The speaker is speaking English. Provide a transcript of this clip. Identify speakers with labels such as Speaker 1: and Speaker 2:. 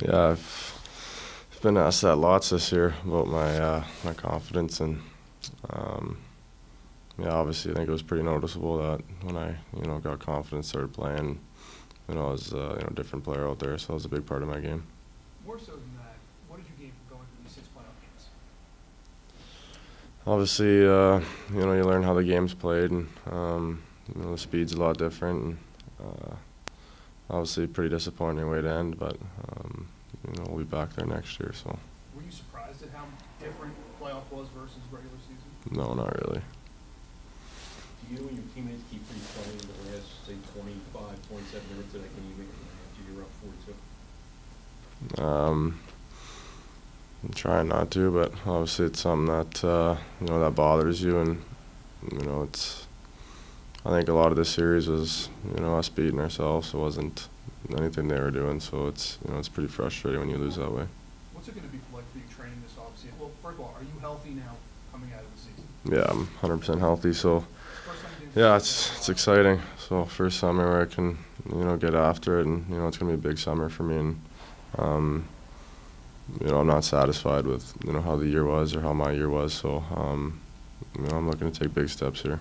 Speaker 1: Yeah, I've been asked that lots this year about my uh, my confidence, and um, yeah, obviously I think it was pretty noticeable that when I you know got confidence, started playing, you know I was uh, you know a different player out there, so that was a big part of my game.
Speaker 2: More so than that, what did you gain from going through these six playoff games?
Speaker 1: Obviously, uh, you know you learn how the game's played, and um, you know the speed's a lot different, and obviously pretty disappointing way to end, but. Um, you know, we'll be back there next year. So.
Speaker 2: Were you surprised at how different playoff was versus regular season?
Speaker 1: No, not really.
Speaker 3: Do you and your teammates keep replaying the last, say, 25, 27 minutes of that game after you're up 4-2?
Speaker 1: Um, I'm trying not to, but obviously it's something that uh, you know that bothers you, and you know it's. I think a lot of this series was you know us beating ourselves. It wasn't anything they were doing. So it's you know it's pretty frustrating when you lose that way.
Speaker 2: What's it going to be like for you training this offseason? Well, first of all, are you healthy now coming out of the season?
Speaker 1: Yeah, I'm 100% healthy. So yeah, it's it's exciting. So first summer where I can you know get after it, and you know it's going to be a big summer for me, and um, you know I'm not satisfied with you know how the year was or how my year was. So um, you know I'm looking to take big steps here.